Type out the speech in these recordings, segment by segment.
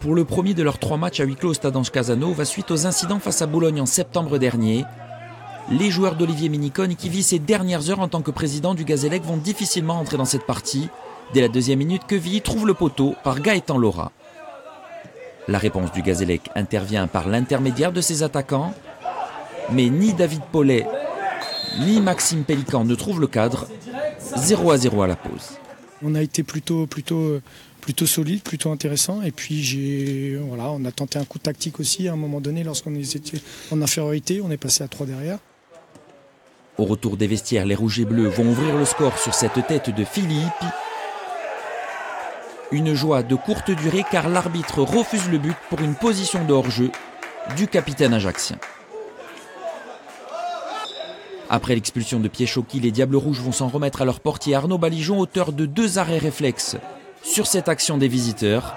Pour le premier de leurs trois matchs à huis clos au Stade Ange Casano, va suite aux incidents face à Bologne en septembre dernier. Les joueurs d'Olivier Minicone, qui vit ses dernières heures en tant que président du Gazélec, vont difficilement entrer dans cette partie. Dès la deuxième minute, Quevilly trouve le poteau par Gaëtan Laura. La réponse du Gazélec intervient par l'intermédiaire de ses attaquants, mais ni David Paulet ni Maxime Pélican ne trouvent le cadre. 0 à 0 à la pause. On a été plutôt, plutôt, plutôt solide, plutôt intéressant. Et puis j'ai, on a tenté un coup tactique aussi à un moment donné lorsqu'on était en infériorité. On est passé à 3 derrière. Au retour des vestiaires, les Rouges et Bleus vont ouvrir le score sur cette tête de Philippe. Une joie de courte durée car l'arbitre refuse le but pour une position de hors-jeu du capitaine ajaxien. Après l'expulsion de Piéchoki, les Diables Rouges vont s'en remettre à leur portier Arnaud Balijon, auteur de deux arrêts réflexes sur cette action des visiteurs.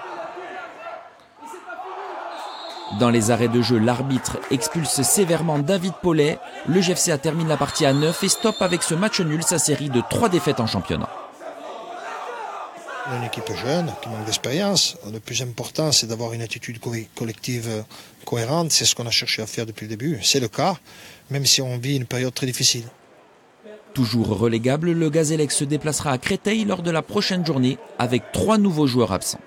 Dans les arrêts de jeu, l'arbitre expulse sévèrement David Paulet. Le GFCA termine la partie à 9 et stoppe avec ce match nul sa série de trois défaites en championnat une équipe jeune qui manque d'expérience. Le plus important, c'est d'avoir une attitude collective euh, cohérente. C'est ce qu'on a cherché à faire depuis le début. C'est le cas, même si on vit une période très difficile. Toujours relégable, le Gazélec se déplacera à Créteil lors de la prochaine journée avec trois nouveaux joueurs absents.